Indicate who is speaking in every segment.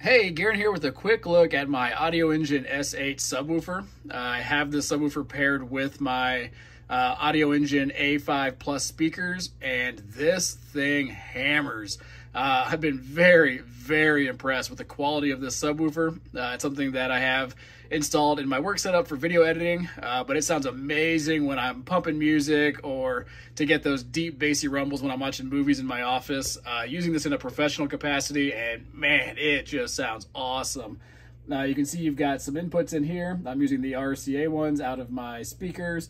Speaker 1: Hey, Garen here with a quick look at my Audioengine S8 subwoofer. Uh, I have this subwoofer paired with my uh, Audioengine A5 Plus speakers, and this thing hammers. Uh, I've been very, very impressed with the quality of this subwoofer. Uh, it's something that I have installed in my work setup for video editing, uh, but it sounds amazing when I'm pumping music or to get those deep bassy rumbles when I'm watching movies in my office. Uh, using this in a professional capacity, and man, it just sounds awesome. Now you can see you've got some inputs in here. I'm using the RCA ones out of my speakers.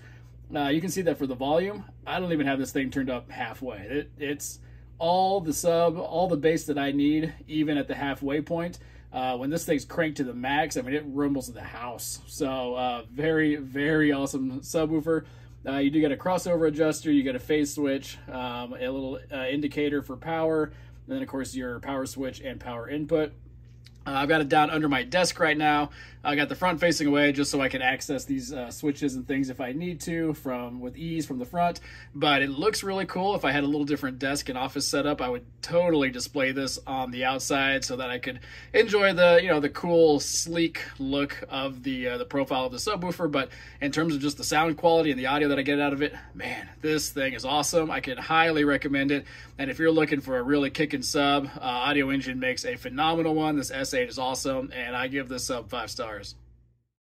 Speaker 1: Uh, you can see that for the volume, I don't even have this thing turned up halfway. It, it's all the sub, all the bass that I need, even at the halfway point. Uh, when this thing's cranked to the max, I mean, it rumbles the house. So uh, very, very awesome subwoofer. Uh, you do get a crossover adjuster, you get a phase switch, um, a little uh, indicator for power, and then of course your power switch and power input. Uh, I've got it down under my desk right now. I got the front facing away just so I can access these uh, switches and things if I need to from with ease from the front. But it looks really cool. If I had a little different desk and office setup, I would totally display this on the outside so that I could enjoy the you know the cool sleek look of the uh, the profile of the subwoofer. But in terms of just the sound quality and the audio that I get out of it, man, this thing is awesome. I can highly recommend it. And if you're looking for a really kicking sub, uh, Audioengine makes a phenomenal one. This S8 is awesome, and I give this sub five stars.